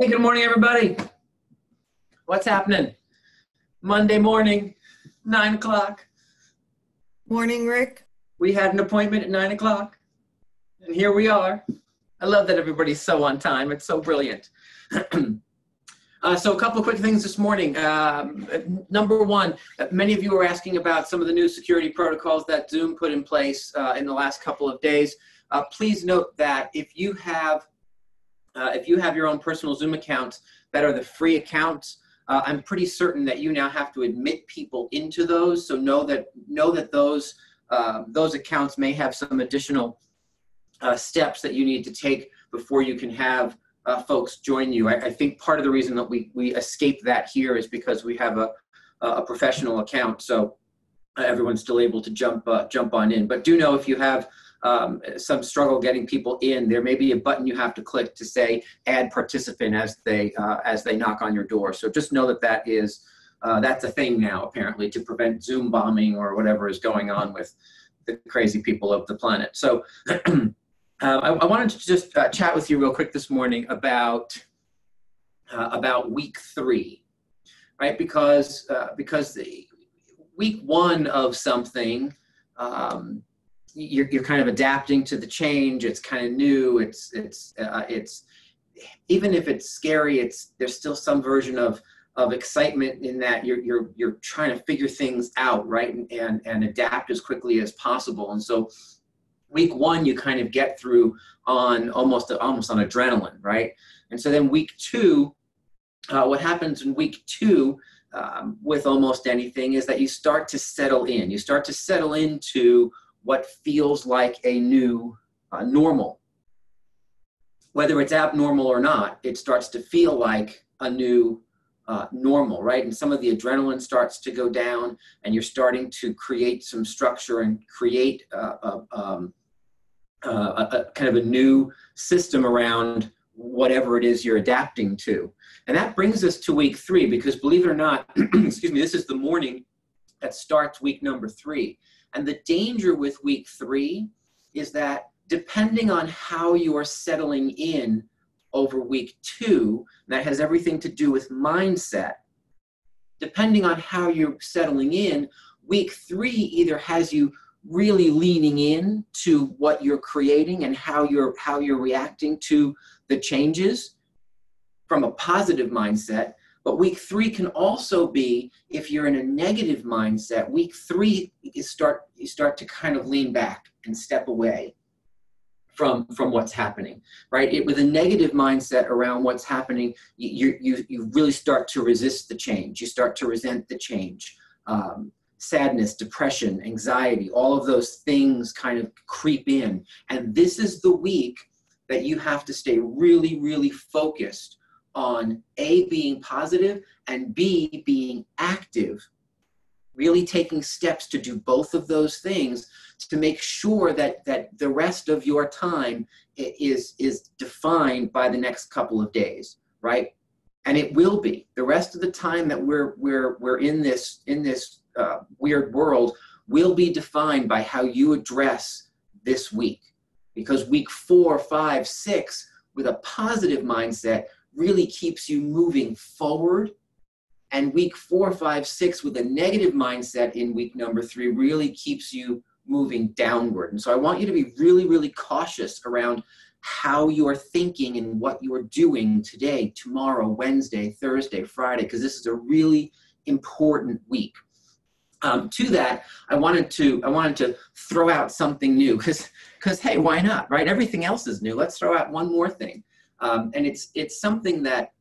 Hey, good morning, everybody. What's happening? Monday morning, nine o'clock. Morning, Rick. We had an appointment at nine o'clock, and here we are. I love that everybody's so on time. It's so brilliant. uh, so, a couple of quick things this morning. Um, number one, many of you were asking about some of the new security protocols that Zoom put in place uh, in the last couple of days. Uh, please note that if you have uh, if you have your own personal Zoom accounts that are the free accounts, uh, I'm pretty certain that you now have to admit people into those. So know that know that those uh, those accounts may have some additional uh, steps that you need to take before you can have uh, folks join you. I, I, think part of the reason that we we escape that here is because we have a a professional account, so everyone's still able to jump uh, jump on in. But do know if you have um, some struggle getting people in, there may be a button you have to click to say add participant as they uh, as they knock on your door. So just know that that is uh, that's a thing now apparently to prevent Zoom bombing or whatever is going on with the crazy people of the planet. So uh, I, I, wanted to just uh, chat with you real quick this morning about uh, about week three, right? Because uh, because the, week one of something. Um, you're, you're kind of adapting to the change. It's kind of new. It's it's uh, it's even if it's scary, it's there's still some version of of excitement in that you're you're you're trying to figure things out, right, and and, and adapt as quickly as possible. And so, week one you kind of get through on almost almost on adrenaline, right? And so then week two, uh, what happens in week two? Um, with almost anything is that you start to settle in. You start to settle into what feels like a new uh, normal. Whether it's abnormal or not, it starts to feel like a new uh, normal, right? And some of the adrenaline starts to go down, and you're starting to create some structure and create uh, uh um, uh, a, a, kind of a new system around whatever it is you're adapting to. And that brings us to week three, because believe it or not, excuse me, this is the morning that starts week number three. And the danger with week three is that depending on how you are settling in over week two, that has everything to do with mindset. Depending on how you're settling in, week three either has you really leaning in to what you're creating and how you're how you're reacting to the changes from a positive mindset but week three can also be if you're in a negative mindset. Week three, you start you start to kind of lean back and step away from from what's happening, right? It, with a negative mindset around what's happening, you you you really start to resist the change. You start to resent the change. Um, sadness, depression, anxiety, all of those things kind of creep in. And this is the week that you have to stay really, really focused on A, being positive, and B, being active, really taking steps to do both of those things to make sure that, that the rest of your time is, is defined by the next couple of days, right? And it will be. The rest of the time that we're, we're, we're in this, in this uh, weird world will be defined by how you address this week. Because week four, five, six, with a positive mindset, really keeps you moving forward. And week four, five, six, with a negative mindset in week number three, really keeps you moving downward. And so I want you to be really, really cautious around how you are thinking and what you are doing today, tomorrow, Wednesday, Thursday, Friday, because this is a really important week. Um, to that, I wanted to I wanted to throw out something new because because hey, why not, right? Everything else is new. Let's throw out one more thing. Um, and it's it's something that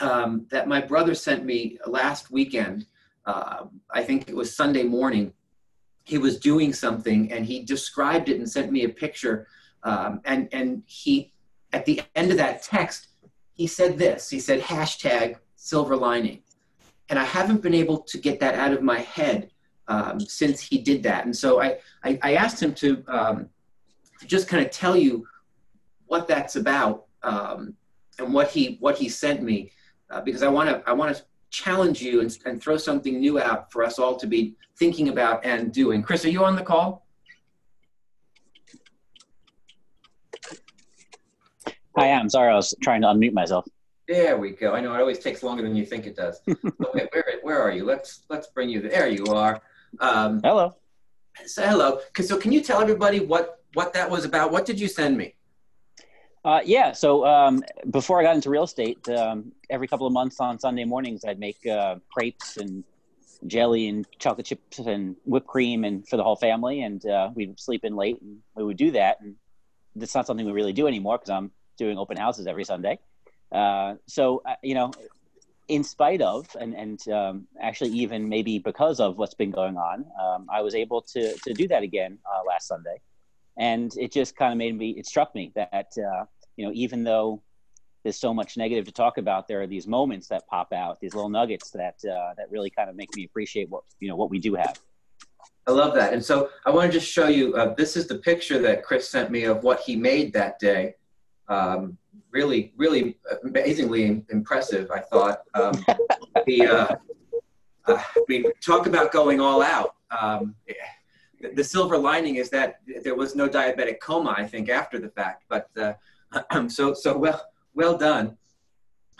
um, that my brother sent me last weekend. Uh, I think it was Sunday morning. He was doing something and he described it and sent me a picture. Um, and and he at the end of that text he said this. He said hashtag silver lining, and I haven't been able to get that out of my head um, since he did that. And so I I, I asked him to um, to just kind of tell you what that's about um, and what he what he sent me uh, because I want to I want to challenge you and, and throw something new out for us all to be thinking about and doing. Chris, are you on the call? I am. Sorry, I was trying to unmute myself. There we go. I know it always takes longer than you think it does. wait, where, where are you? Let's let's bring you there. You are. Um, hello. So hello. So can you tell everybody what what that was about? What did you send me? Uh, yeah. So um, before I got into real estate, um, every couple of months on Sunday mornings, I'd make uh, crepes and jelly and chocolate chips and whipped cream and for the whole family. And uh, we'd sleep in late and we would do that. And that's not something we really do anymore because I'm doing open houses every Sunday. Uh, so, uh, you know, in spite of, and, and um, actually even maybe because of what's been going on, um, I was able to, to do that again uh, last Sunday. And it just kind of made me, it struck me that, uh, you know, even though there's so much negative to talk about, there are these moments that pop out, these little nuggets that, uh, that really kind of make me appreciate what, you know, what we do have. I love that. And so I want to just show you, uh, this is the picture that Chris sent me of what he made that day. Um, really, really amazingly impressive, I thought. Um, the, uh, uh, we talk about going all out. Um, the silver lining is that there was no diabetic coma, I think, after the fact. But uh, so, so well, well done.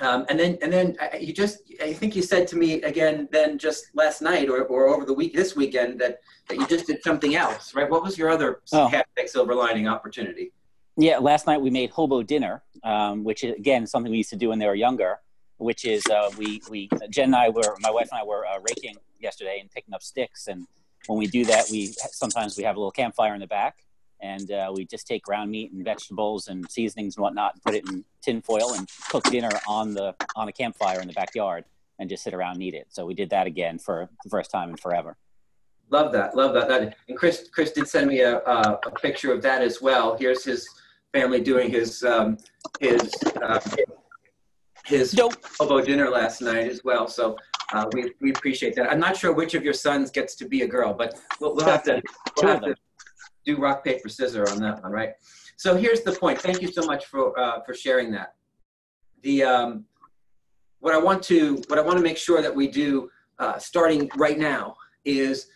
Um, and then, and then uh, you just, I think you said to me again, then just last night or, or over the week, this weekend, that, that you just did something else, right? What was your other oh. silver lining opportunity? Yeah, last night we made hobo dinner, um, which is again something we used to do when they were younger. Which is uh, we we Jen and I were my wife and I were uh, raking yesterday and picking up sticks, and when we do that, we sometimes we have a little campfire in the back, and uh, we just take ground meat and vegetables and seasonings and whatnot, and put it in tin foil and cook dinner on the on a campfire in the backyard, and just sit around and eat it. So we did that again for the first time in forever. Love that, love that. that and Chris Chris did send me a, a, a picture of that as well. Here's his family doing his um, his uh, his nope. hobo dinner last night as well. So uh, we we appreciate that. I'm not sure which of your sons gets to be a girl, but we'll, we'll have to we'll have to do rock paper scissors on that one, right? So here's the point. Thank you so much for uh, for sharing that. The um, what I want to what I want to make sure that we do uh, starting right now is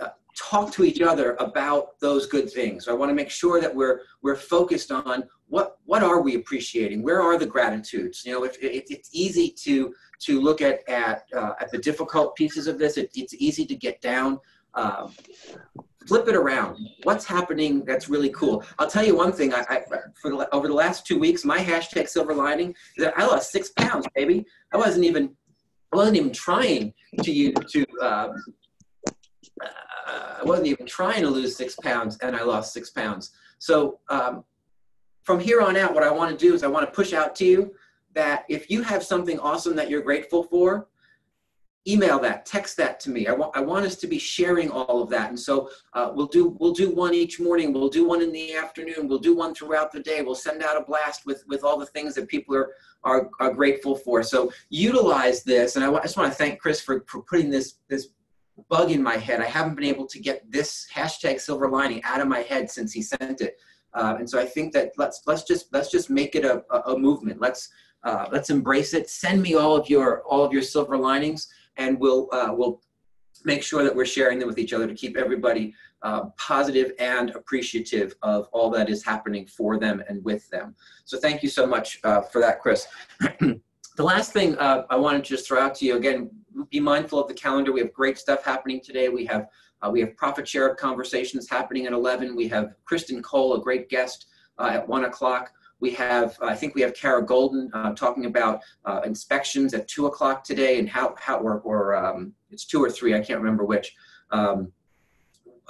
uh, talk to each other about those good things. So I want to make sure that we're we're focused on what what are we appreciating? Where are the gratitudes? You know, if, it's easy to to look at at uh, at the difficult pieces of this, it, it's easy to get down. Um, flip it around. What's happening that's really cool? I'll tell you one thing. I, I for the, over the last two weeks, my hashtag silver lining is that I lost six pounds, baby. I wasn't even I wasn't even trying to use to um, uh, I wasn't even trying to lose six pounds and I lost six pounds. So um, from here on out, what I want to do is I want to push out to you that if you have something awesome that you're grateful for, email that, text that to me. I want, I want us to be sharing all of that. And so uh, we'll do we'll do one each morning. We'll do one in the afternoon. We'll do one throughout the day. We'll send out a blast with with all the things that people are are, are grateful for. So utilize this. And I, I just want to thank Chris for, for putting this this bug in my head. I haven't been able to get this hashtag silver lining out of my head since he sent it. Uh, and so I think that let's let's just let's just make it a, a, movement. Let's uh, let's embrace it. Send me all of your all of your silver linings, and we'll uh, we'll make sure that we're sharing them with each other to keep everybody uh, positive and appreciative of all that is happening for them and with them. So thank you so much uh, for that, Chris. the last thing uh, I wanted to just throw out to you again, be mindful of the calendar. We have great stuff happening today. We have uh, we have profit share conversations happening at 11. We have Kristen Cole, a great guest, uh, at one o'clock. We have, I think we have Kara Golden uh, talking about uh, inspections at two o'clock today and how, how or, or um, it's two or three, I can't remember which. Um,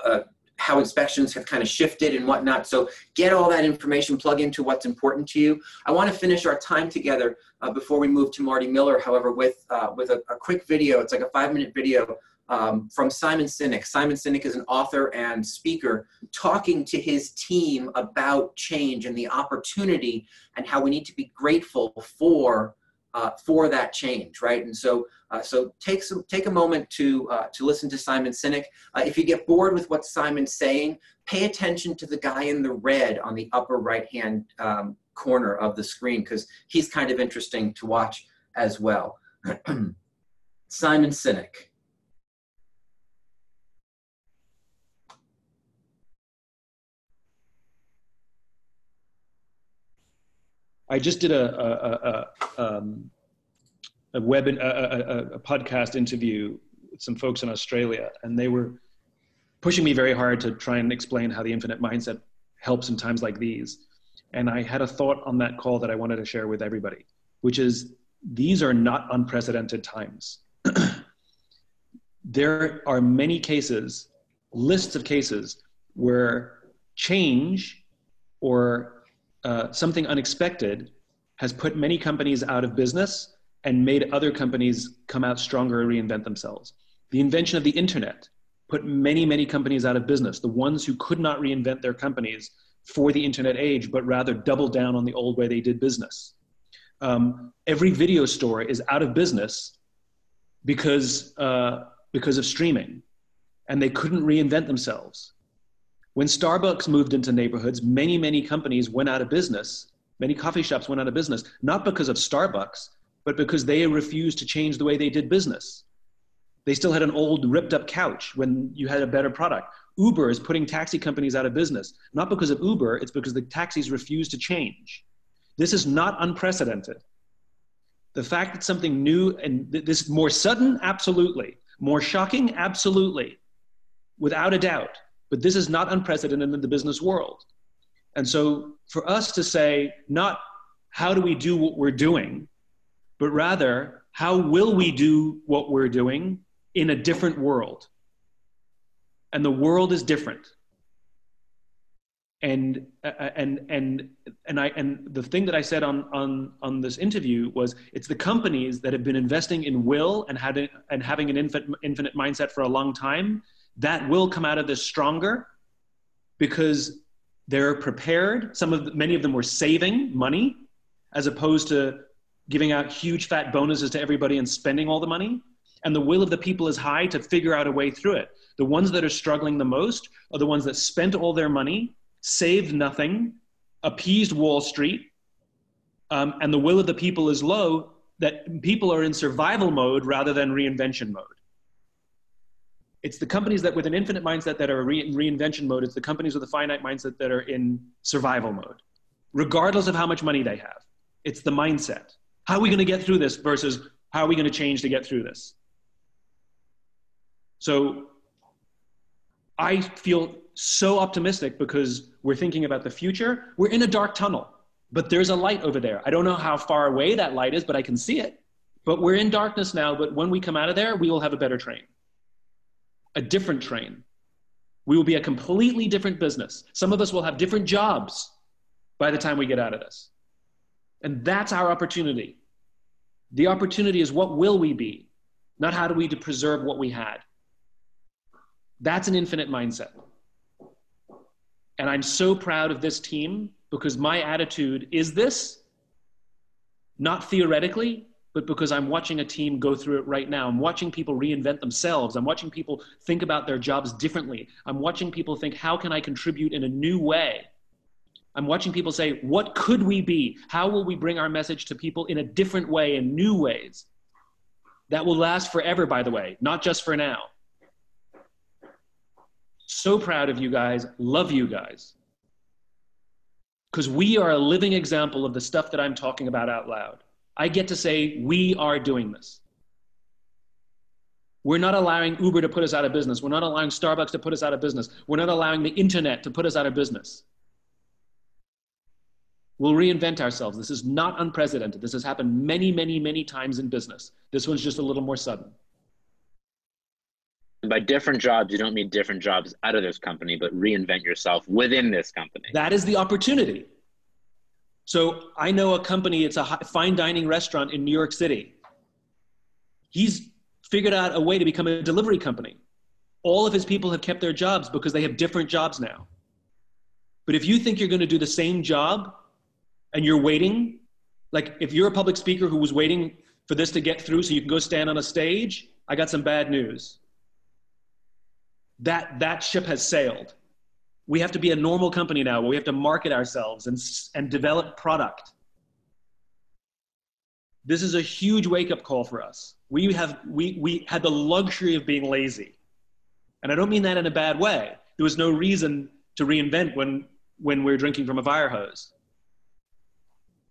uh, how inspections have kind of shifted and whatnot. So get all that information, plug into what's important to you. I want to finish our time together uh, before we move to Marty Miller, however, with, with a, a, quick video. It's like a five minute video um, from Simon Sinek. Simon Sinek is an author and speaker talking to his team about change and the opportunity and how we need to be grateful for uh, for that change, right? And so, uh, so take some, take a moment to uh, to listen to Simon Sinek. Uh, if you get bored with what Simon's saying, pay attention to the guy in the red on the upper right hand um, corner of the screen because he's kind of interesting to watch as well. Simon Sinek. I just did a a, a, um, a web a, a, a podcast interview with some folks in Australia, and they were pushing me very hard to try and explain how the infinite mindset helps in times like these. And I had a thought on that call that I wanted to share with everybody, which is these are not unprecedented times. there are many cases, lists of cases, where change or uh, something unexpected has put many companies out of business and made other companies come out stronger and reinvent themselves. The invention of the internet put many, many companies out of business. The ones who could not reinvent their companies for the internet age, but rather doubled down on the old way they did business. Um, every video store is out of business because, uh, because of streaming, and they couldn't reinvent themselves. When Starbucks moved into neighborhoods, many, many companies went out of business. Many coffee shops went out of business, not because of Starbucks, but because they refused to change the way they did business. They still had an old ripped up couch when you had a better product. Uber is putting taxi companies out of business, not because of Uber, it's because the taxis refuse to change. This is not unprecedented. The fact that something new and this more sudden, absolutely. More shocking, absolutely. Without a doubt. But this is not unprecedented in the business world. And so for us to say, not how do we do what we're doing, but rather, how will we do what we're doing in a different world? And the world is different. And and and and I and the thing that I said on on on this interview was it's the companies that have been investing in will and had and having an infinite infinite mindset for a long time that will come out of this stronger because they're prepared. Some of many of them were saving money as opposed to giving out huge fat bonuses to everybody and spending all the money. And the will of the people is high to figure out a way through it. The ones that are struggling the most are the ones that spent all their money, saved nothing, appeased Wall Street, um, and the will of the people is low, that people are in survival mode rather than reinvention mode. It's the companies that with an infinite mindset that are re- in reinvention mode, it's the companies with a finite mindset that are in survival mode, regardless of how much money they have. It's the mindset. How are we going to get through this versus how are we going to change to get through this? So I feel so optimistic because we're thinking about the future. We're in a dark tunnel, but there's a light over there. I don't know how far away that light is, but I can see it. But we're in darkness now, but when we come out of there, we will have a better train, a different train. We will be a completely different business. Some of us will have different jobs by the time we get out of this. And that's our opportunity. The opportunity is what will we be, not how do we preserve what we had. That's an infinite mindset. And I'm so proud of this team because my attitude is this, not theoretically, but because I'm watching a team go through it right now. I'm watching people reinvent themselves. I'm watching people think about their jobs differently. I'm watching people think, how can I contribute in a new way? I'm watching people say, what could we be? How will we bring our message to people in a different way, in new ways? That will last forever, by the way, not just for now. So proud of you guys, love you guys. Because we are a living example of the stuff that I'm talking about out loud. I get to say, we are doing this. We're not allowing Uber to put us out of business. We're not allowing Starbucks to put us out of business. We're not allowing the internet to put us out of business. We'll reinvent ourselves. This is not unprecedented. This has happened many, many, many times in business. This one's just a little more sudden. By different jobs, you don't mean different jobs out of this company, but reinvent yourself within this company. That is the opportunity. So I know a company, it's a fine dining restaurant in New York City. He's figured out a way to become a delivery company. All of his people have kept their jobs because they have different jobs now. But if you think you're going to do the same job and you're waiting, like if you're a public speaker who was waiting for this to get through so you can go stand on a stage, I got some bad news. That, that ship has sailed. We have to be a normal company now where we have to market ourselves and, and develop product. This is a huge wake up call for us. We, have, we, we had the luxury of being lazy. And I don't mean that in a bad way. There was no reason to reinvent when, when we we're drinking from a fire hose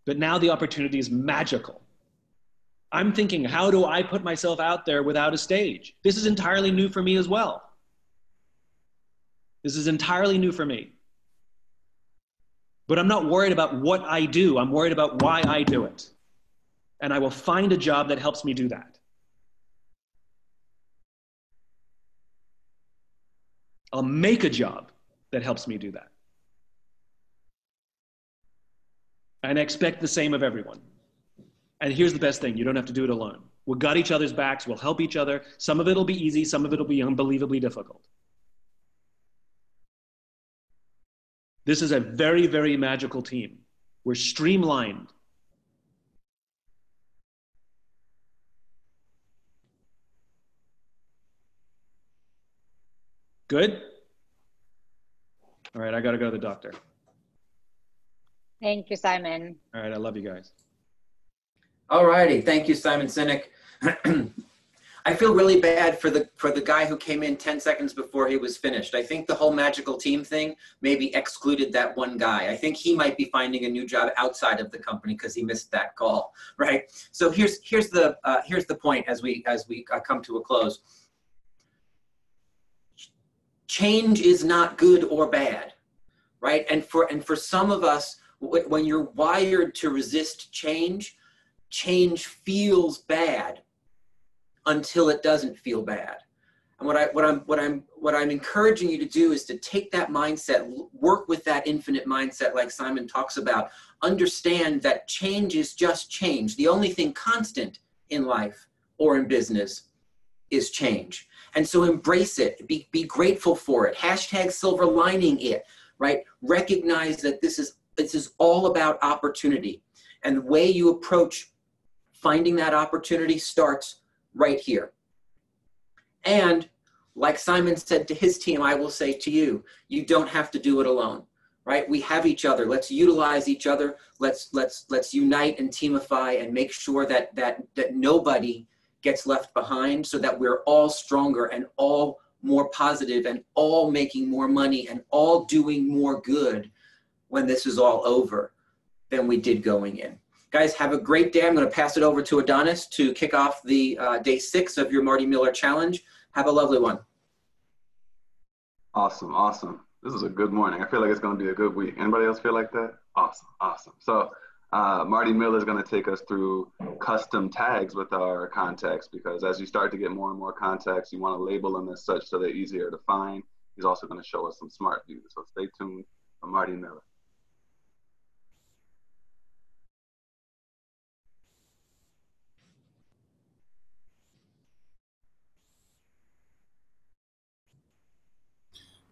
but now the opportunity is magical. I'm thinking, how do I put myself out there without a stage? This is entirely new for me as well. This is entirely new for me. But I'm not worried about what I do, I'm worried about why I do it. And I will find a job that helps me do that. I'll make a job that helps me do that. And I expect the same of everyone. And here's the best thing you don't have to do it alone. We've got each other's backs, we'll help each other. Some of it'll be easy, some of it'll be unbelievably difficult. This is a very, very magical team. We're streamlined. Good? All right, I got to go to the doctor. Thank you, Simon. All right, I love you guys. All righty, thank you, Simon Sinek. I feel really bad for the for the guy who came in 10 seconds before he was finished. I think the whole magical team thing maybe excluded that one guy. I think he might be finding a new job outside of the company because he missed that call, right? So here's here's the uh, here's the point as we as we uh, come to a close. Change is not good or bad, right? And for and for some of us, when you're wired to resist change, change feels bad until it doesn't feel bad. And what I what I'm what I'm what I'm encouraging you to do is to take that mindset, work with that infinite mindset like Simon talks about. Understand that change is just change. The only thing constant in life or in business is change. And so embrace it. Be be grateful for it. Hashtag silver lining it, right? Recognize that this is this is all about opportunity. And the way you approach finding that opportunity starts right here. And like Simon said to his team, I will say to you, you don't have to do it alone, right? We have each other. Let's utilize each other. Let's let's let's unite and teamify and make sure that that that nobody gets left behind so that we're all stronger and all more positive and all making more money and all doing more good when this is all over than we did going in. Guys, have a great day. I'm going to pass it over to Adonis to kick off the uh, day six of your Marty Miller challenge. Have a lovely one. Awesome, awesome. This is a good morning. I feel like it's going to be a good week. Anybody else feel like that? Awesome, awesome. So, uh, Marty Miller is going to take us through custom tags with our contacts because as you start to get more and more contacts, you want to label them as such so they're easier to find. He's also going to show us some smart views. So stay tuned for Marty Miller.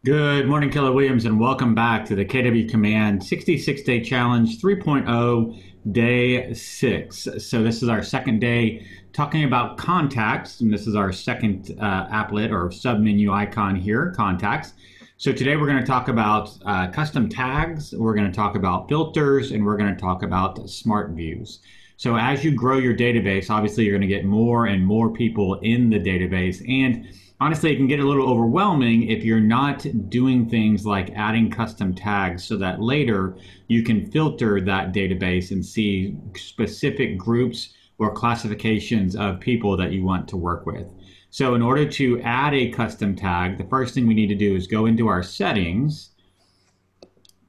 Good morning, Keller Williams, and welcome back to the KW Command 66 Day Challenge 3.0, Day 6. So, this is our second day talking about contacts, and this is our second uh, applet or submenu icon here, contacts. So, today we're going to talk about uh, custom tags, we're going to talk about filters, and we're going to talk about smart views. So, as you grow your database, obviously you're going to get more and more people in the database. and honestly, it can get a little overwhelming if you're not doing things like adding custom tags so that later you can filter that database and see specific groups or classifications of people that you want to work with. So in order to add a custom tag, the first thing we need to do is go into our settings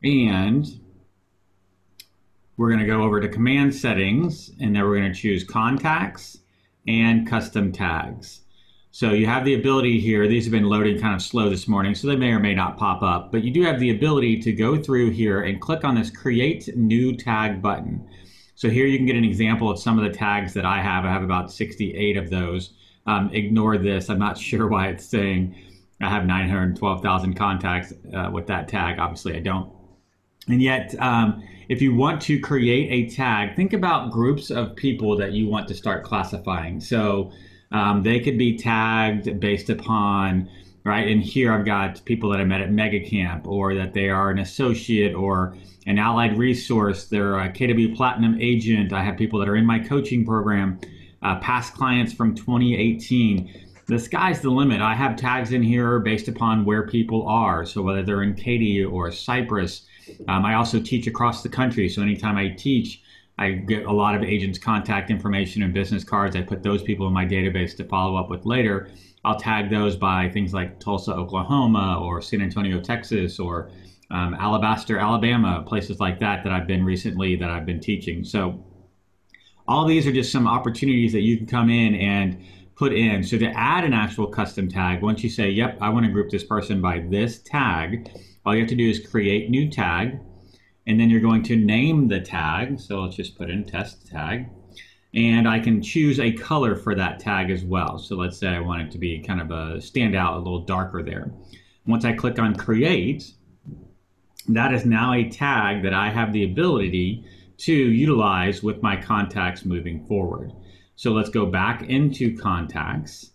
and we're going to go over to command settings and then we're going to choose contacts and custom tags. So you have the ability here, these have been loading kind of slow this morning, so they may or may not pop up, but you do have the ability to go through here and click on this create new tag button. So here you can get an example of some of the tags that I have. I have about 68 of those. Um, ignore this, I'm not sure why it's saying I have 912,000 contacts uh, with that tag. Obviously I don't. And yet, um, if you want to create a tag, think about groups of people that you want to start classifying. So um, they could be tagged based upon, right? And here I've got people that I met at Mega Camp or that they are an associate or an allied resource. They're a KW Platinum agent. I have people that are in my coaching program, uh, past clients from 2018 the sky's the limit. I have tags in here based upon where people are. So whether they're in Katy or Cypress, um, I also teach across the country. So anytime I teach, I get a lot of agents' contact information and business cards. I put those people in my database to follow up with later. I'll tag those by things like Tulsa, Oklahoma, or San Antonio, Texas, or um, Alabaster, Alabama, places like that that I've been recently that I've been teaching. So all these are just some opportunities that you can come in and put in. So to add an actual custom tag, once you say, yep, I want to group this person by this tag, all you have to do is create new tag, and then you're going to name the tag. So let's just put in test tag. And I can choose a color for that tag as well. So let's say I want it to be kind of a stand out a little darker there. Once I click on create, that is now a tag that I have the ability to utilize with my contacts moving forward. So let's go back into contacts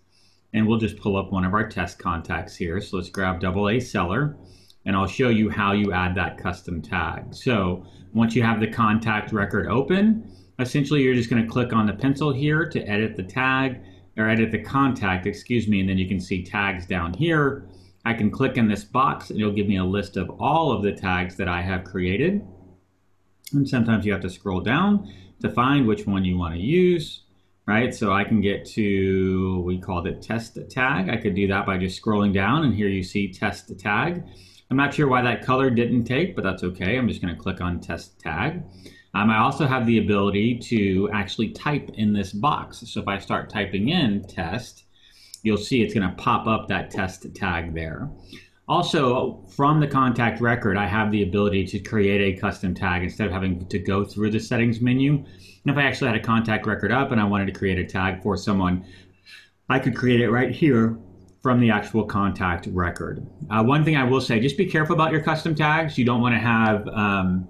and we'll just pull up one of our test contacts here. So let's grab double A seller and I'll show you how you add that custom tag. So once you have the contact record open, essentially you're just going to click on the pencil here to edit the tag or edit the contact, excuse me, and then you can see tags down here. I can click in this box and it'll give me a list of all of the tags that I have created. And sometimes you have to scroll down to find which one you want to use, right? So I can get to, we called it test tag. I could do that by just scrolling down and here you see test tag. I'm not sure why that color didn't take, but that's okay. I'm just going to click on test tag. Um, I also have the ability to actually type in this box. So if I start typing in test, you'll see it's going to pop up that test tag there. Also, from the contact record, I have the ability to create a custom tag instead of having to go through the settings menu. And if I actually had a contact record up and I wanted to create a tag for someone, I could create it right here from the actual contact record. Uh, one thing I will say, just be careful about your custom tags. You don't want to have, um,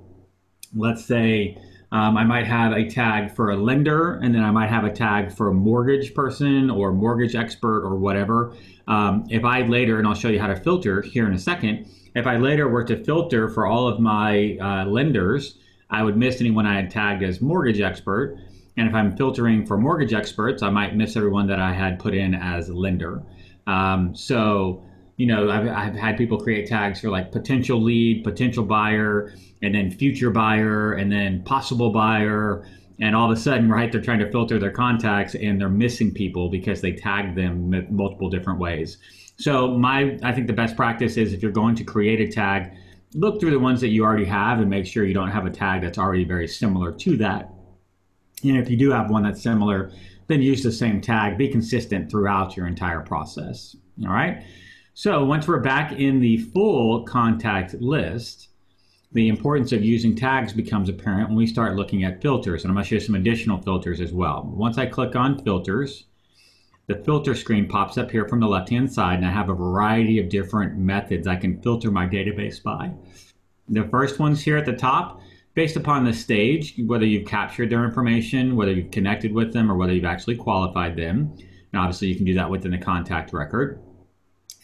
let's say, um, I might have a tag for a lender, and then I might have a tag for a mortgage person or mortgage expert or whatever. Um, if I later, and I'll show you how to filter here in a second, if I later were to filter for all of my uh, lenders, I would miss anyone I had tagged as mortgage expert. And if I'm filtering for mortgage experts, I might miss everyone that I had put in as lender. Um, so, you know, I've, I've had people create tags for like potential lead, potential buyer, and then future buyer, and then possible buyer. And all of a sudden, right, they're trying to filter their contacts and they're missing people because they tagged them multiple different ways. So, my, I think the best practice is if you're going to create a tag, look through the ones that you already have and make sure you don't have a tag that's already very similar to that. And if you do have one that's similar, then use the same tag. Be consistent throughout your entire process. All right. So once we're back in the full contact list, the importance of using tags becomes apparent when we start looking at filters. And I'm going to show you some additional filters as well. Once I click on filters, the filter screen pops up here from the left-hand side, and I have a variety of different methods I can filter my database by. The first one's here at the top based upon the stage, whether you've captured their information, whether you've connected with them, or whether you've actually qualified them. And obviously, you can do that within the contact record.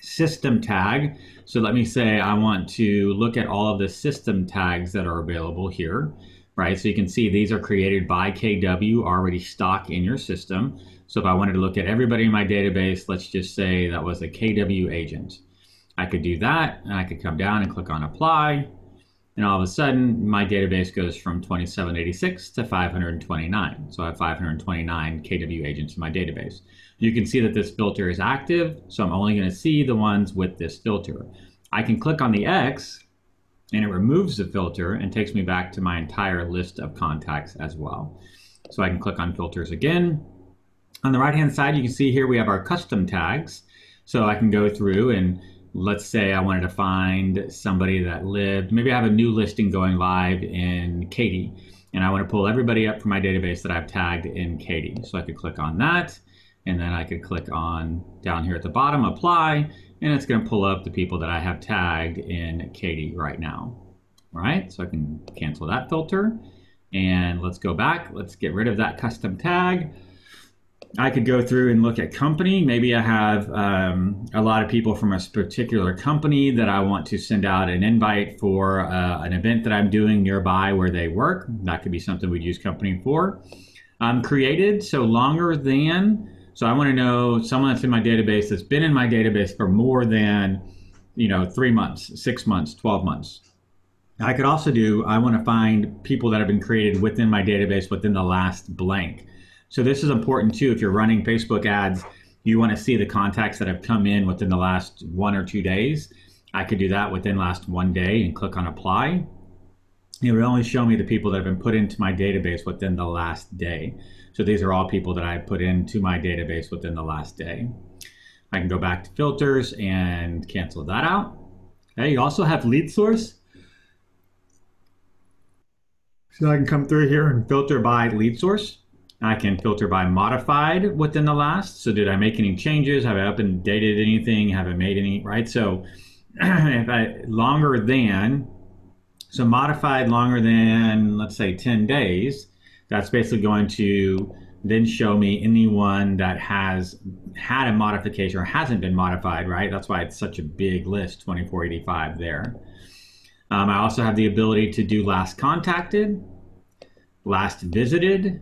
System tag. So let me say I want to look at all of the system tags that are available here, right? So you can see these are created by KW already stock in your system. So if I wanted to look at everybody in my database, let's just say that was a KW agent. I could do that, and I could come down and click on apply, and all of a sudden my database goes from 2786 to 529. So I have 529 KW agents in my database. You can see that this filter is active, so I'm only going to see the ones with this filter. I can click on the X and it removes the filter and takes me back to my entire list of contacts as well. So I can click on filters again. On the right hand side, you can see here we have our custom tags. So I can go through and let's say I wanted to find somebody that lived, maybe I have a new listing going live in Katy, and I want to pull everybody up from my database that I've tagged in Katy. So I could click on that, and then I could click on down here at the bottom, apply, and it's going to pull up the people that I have tagged in Katy right now. All right, so I can cancel that filter. And let's go back. Let's get rid of that custom tag. I could go through and look at company. Maybe I have um, a lot of people from a particular company that I want to send out an invite for uh, an event that I'm doing nearby where they work. That could be something we'd use company for. Um, created, so longer than. So I want to know someone that's in my database that's been in my database for more than, you know, three months, six months, 12 months. I could also do, I want to find people that have been created within my database within the last blank. So this is important too. If you're running Facebook ads, you want to see the contacts that have come in within the last one or two days. I could do that within last one day and click on apply. It would only show me the people that have been put into my database within the last day. So these are all people that I put into my database within the last day. I can go back to filters and cancel that out. Okay, you also have lead source. So I can come through here and filter by lead source. I can filter by modified within the last. So did I make any changes? Have I updated anything? Have I made any, right? So if I longer than, so modified longer than, let's say 10 days, that's basically going to then show me anyone that has had a modification or hasn't been modified, right? That's why it's such a big list, 2485 there. Um, I also have the ability to do last contacted, last visited,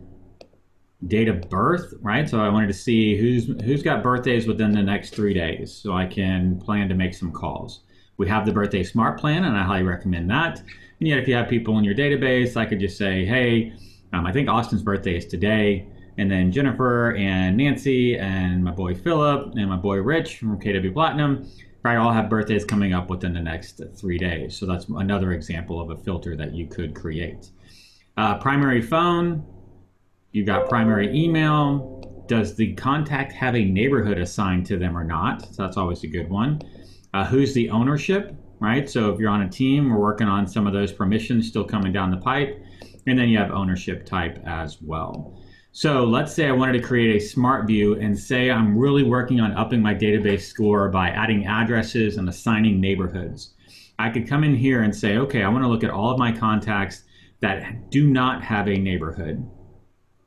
date of birth, right? So I wanted to see who's who's got birthdays within the next three days, so I can plan to make some calls. We have the birthday smart plan, and I highly recommend that. And yet, if you have people in your database, I could just say, hey, um, I think Austin's birthday is today, and then Jennifer and Nancy and my boy Philip and my boy Rich from KW Platinum, right, all have birthdays coming up within the next three days. So that's another example of a filter that you could create. Uh, primary phone, you got primary email. Does the contact have a neighborhood assigned to them or not? So that's always a good one. Uh, who's the ownership, right? So if you're on a team, we're working on some of those permissions still coming down the pipe. And then you have ownership type as well. So let's say I wanted to create a smart view and say I'm really working on upping my database score by adding addresses and assigning neighborhoods. I could come in here and say, okay, I want to look at all of my contacts that do not have a neighborhood.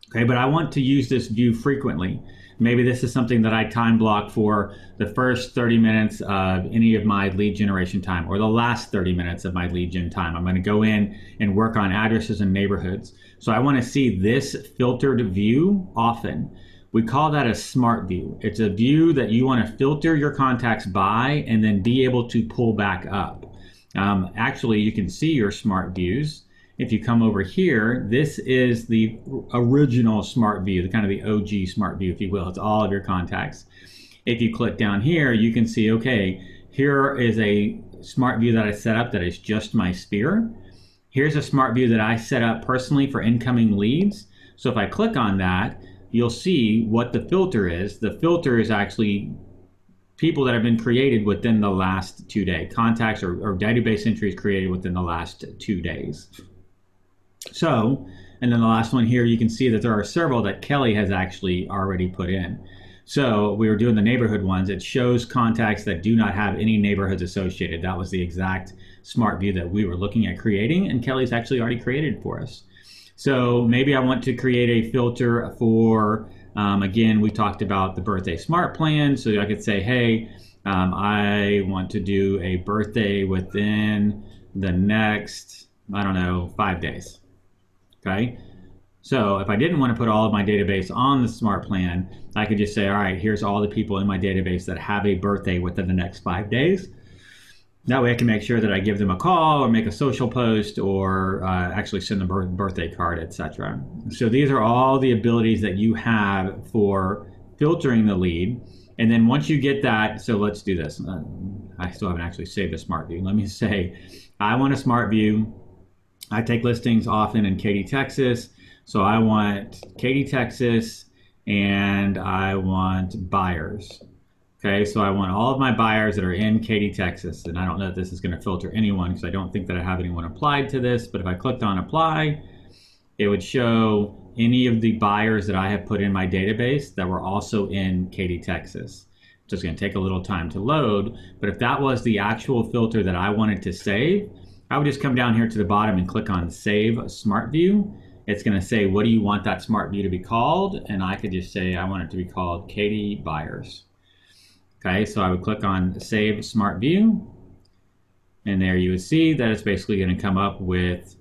Okay, but I want to use this view frequently. Maybe this is something that I time block for the first 30 minutes of any of my lead generation time or the last 30 minutes of my lead gen time. I'm going to go in and work on addresses and neighborhoods. So I want to see this filtered view often. We call that a smart view. It's a view that you want to filter your contacts by and then be able to pull back up. Um, actually, you can see your smart views if you come over here, this is the original Smart View, the kind of the OG Smart View, if you will. It's all of your contacts. If you click down here, you can see, okay, here is a Smart View that I set up that is just my sphere. Here's a Smart View that I set up personally for incoming leads. So if I click on that, you'll see what the filter is. The filter is actually people that have been created within the last two days, contacts or, or database entries created within the last two days. So, and then the last one here, you can see that there are several that Kelly has actually already put in. So we were doing the neighborhood ones. It shows contacts that do not have any neighborhoods associated. That was the exact smart view that we were looking at creating, and Kelly's actually already created for us. So maybe I want to create a filter for, um, again, we talked about the birthday smart plan. So I could say, hey, um, I want to do a birthday within the next, I don't know, five days okay? So if I didn't want to put all of my database on the smart plan, I could just say, all right, here's all the people in my database that have a birthday within the next five days. That way I can make sure that I give them a call or make a social post or uh, actually send them a birthday card, etc. So these are all the abilities that you have for filtering the lead. And then once you get that, so let's do this. Uh, I still haven't actually saved a smart view. Let me say, I want a smart view I take listings often in Katy, Texas. So I want Katy, Texas, and I want buyers. Okay, so I want all of my buyers that are in Katy, Texas. And I don't know if this is going to filter anyone because I don't think that I have anyone applied to this. But if I clicked on apply, it would show any of the buyers that I have put in my database that were also in Katy, Texas. Just going to take a little time to load. But if that was the actual filter that I wanted to save, I would just come down here to the bottom and click on Save Smart View. It's going to say, what do you want that smart view to be called? And I could just say, I want it to be called Katy Buyers. Okay, so I would click on Save Smart View. And there you would see that it's basically going to come up with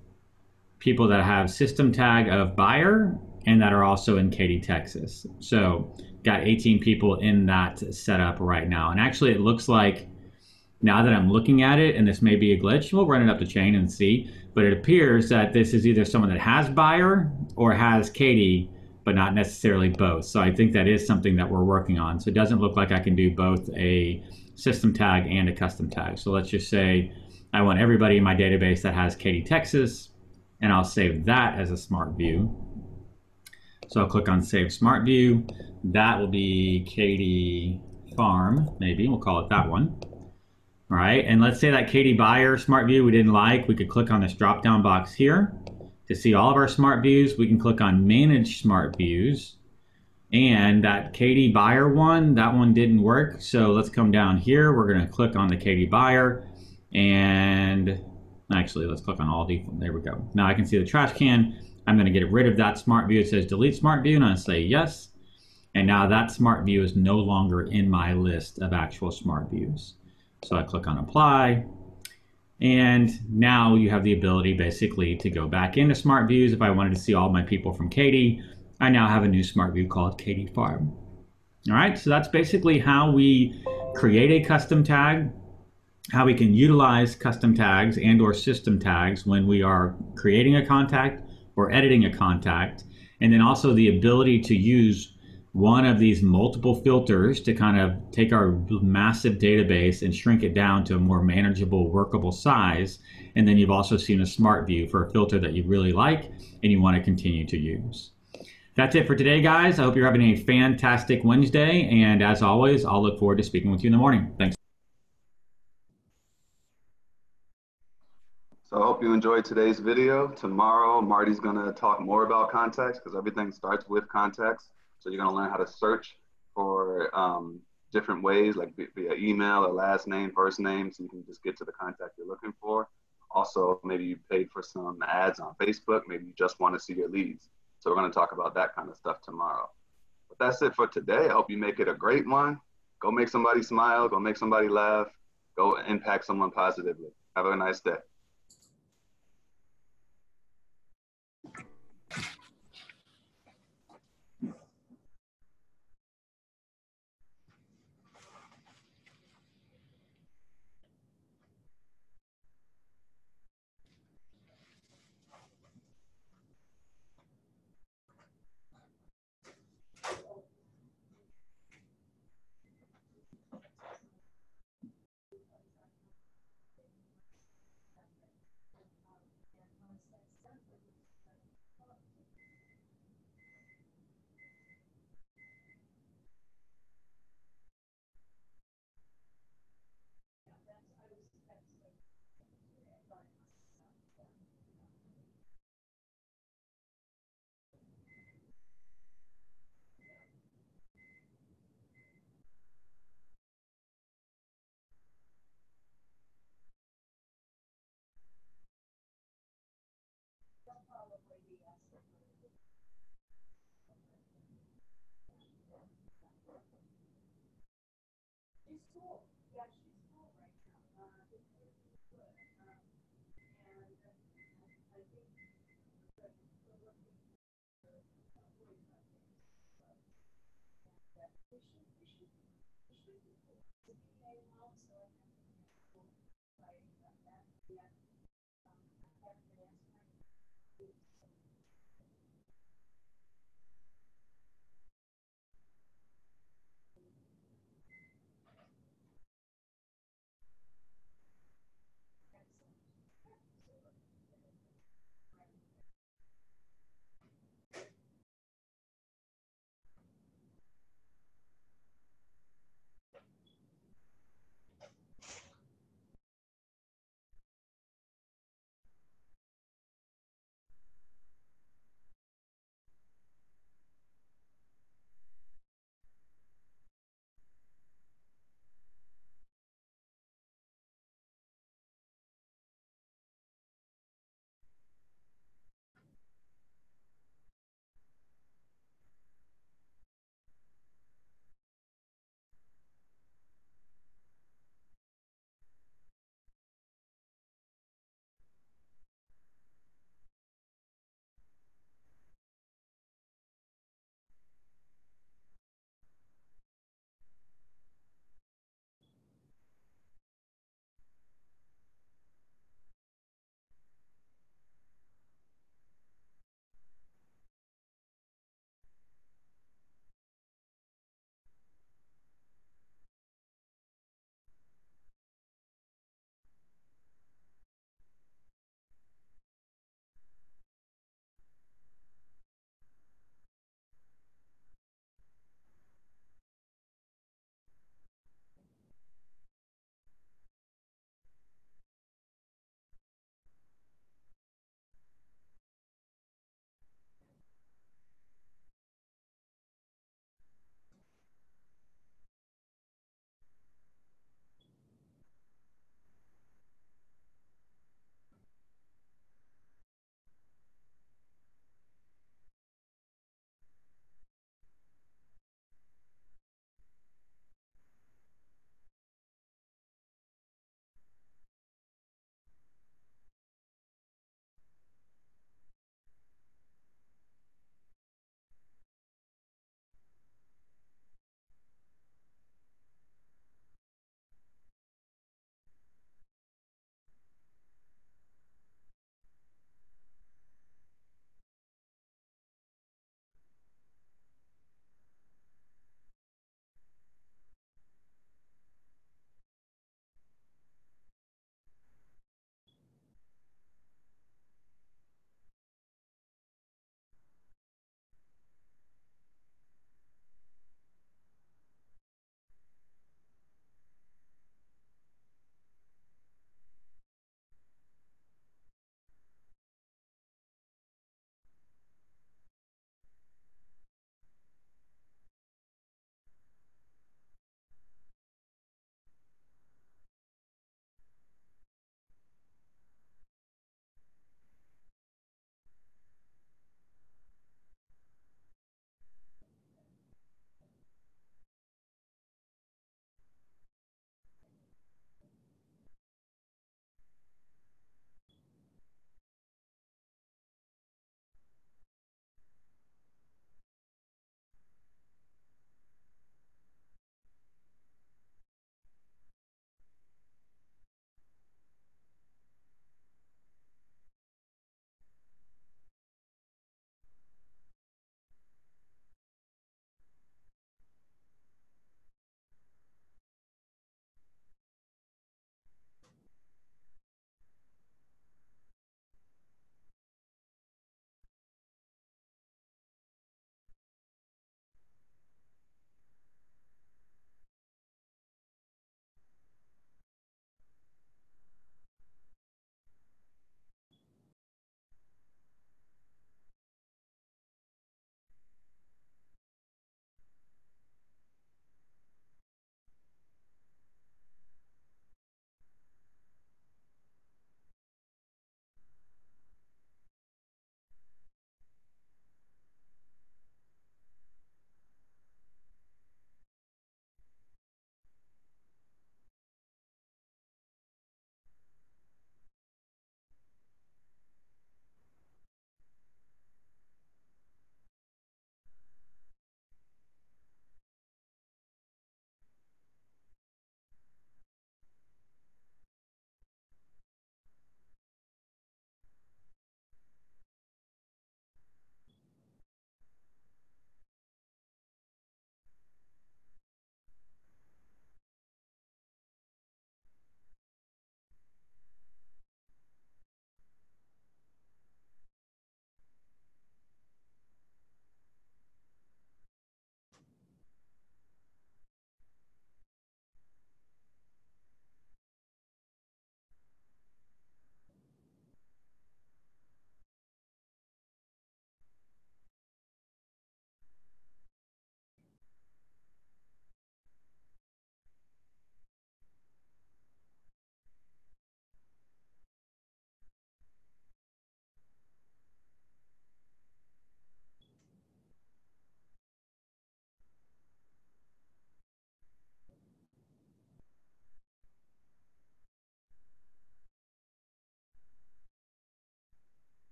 people that have system tag of buyer and that are also in Katy, Texas. So got 18 people in that setup right now. And actually it looks like Now that I'm looking at it, and this may be a glitch, we'll run it up the chain and see. But it appears that this is either someone that has buyer or has Katy, but not necessarily both. So I think that is something that we're working on. So it doesn't look like I can do both a system tag and a custom tag. So let's just say I want everybody in my database that has Katy, Texas, and I'll save that as a smart view. So I'll click on Save Smart View. That will be Katy Farm, maybe. We'll call it that one. All right, and let's say that Katy Buyer Smart View we didn't like. We could click on this drop-down box here to see all of our smart views. We can click on Manage Smart Views. And that Katy Buyer one, that one didn't work. So let's come down here. We're going to click on the Katy Buyer. And actually, let's click on all default. There we go. Now I can see the trash can. I'm going to get rid of that smart view. It says delete smart view, and I say yes. And now that smart view is no longer in my list of actual smart views. So I click on apply. And now you have the ability basically to go back into smart views. If I wanted to see all my people from Katy, I now have a new smart view called Katy Farm. All right, so that's basically how we create a custom tag, how we can utilize custom tags and or system tags when we are creating a contact or editing a contact, and then also the ability to use one of these multiple filters to kind of take our massive database and shrink it down to a more manageable, workable size. And then you've also seen a smart view for a filter that you really like and you want to continue to use. That's it for today, guys. I hope you're having a fantastic Wednesday. And as always, I'll look forward to speaking with you in the morning. Thanks. So I hope you enjoyed today's video. Tomorrow, Marty's gonna talk more about context because everything starts with contacts. So you're gonna learn how to search for um, different ways, like via email or last name, first name, so you can just get to the contact you're looking for. Also, maybe you paid for some ads on Facebook. Maybe you just want to see your leads. So we're gonna talk about that kind of stuff tomorrow. But that's it for today. I hope you make it a great one. Go make somebody smile. Go make somebody laugh. Go impact someone positively. Have a nice day.